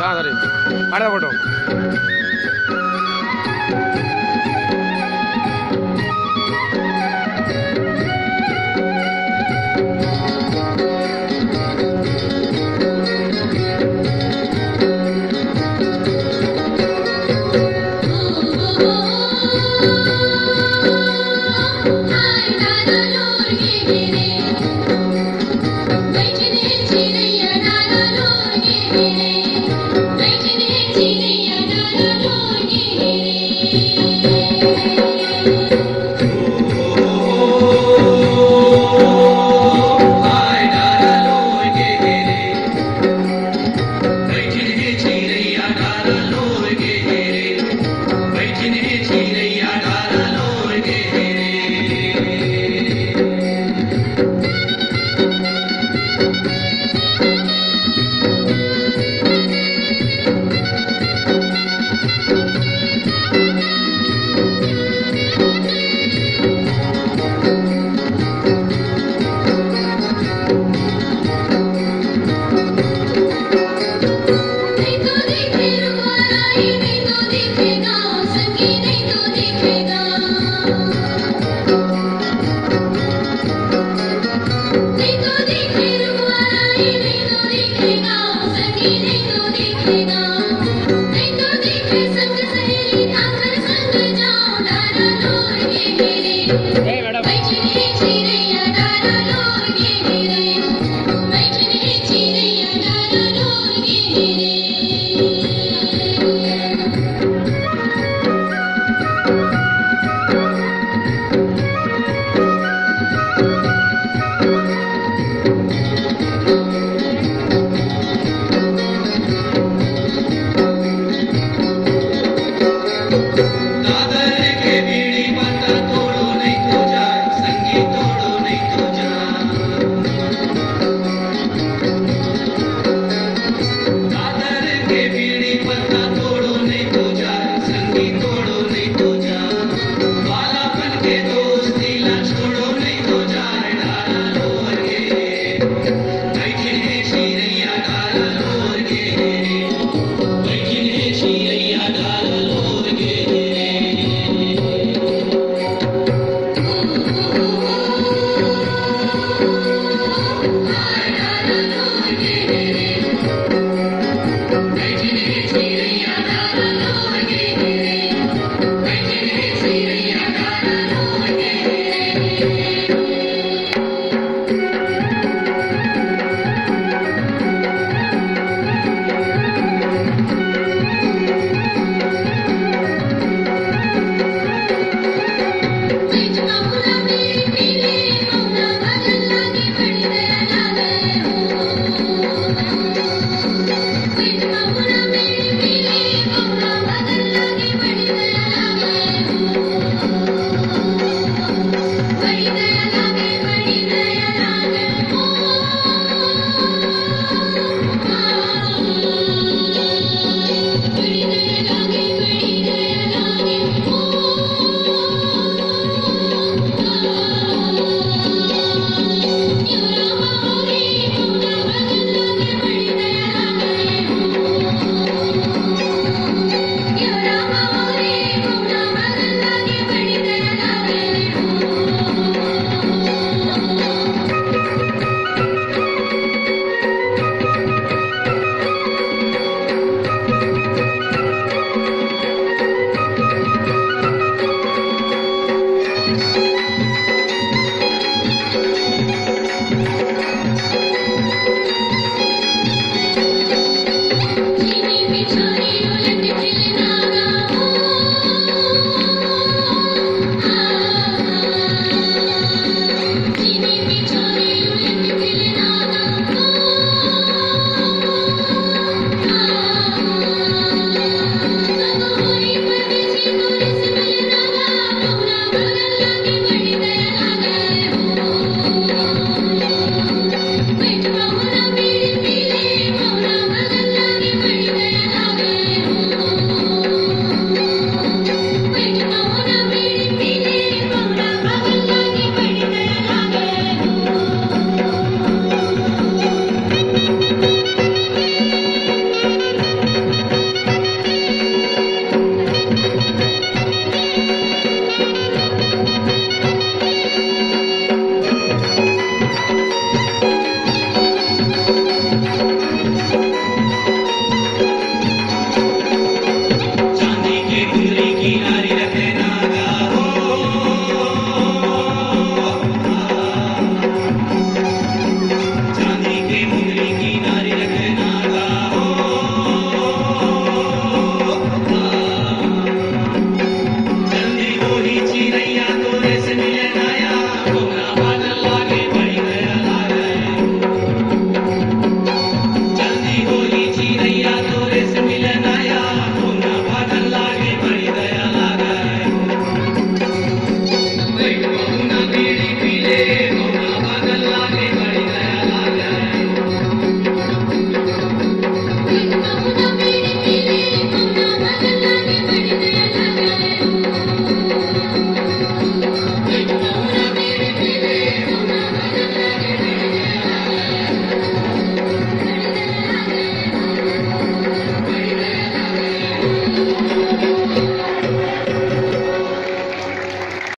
ಸರಿ ಮಾಡಿದ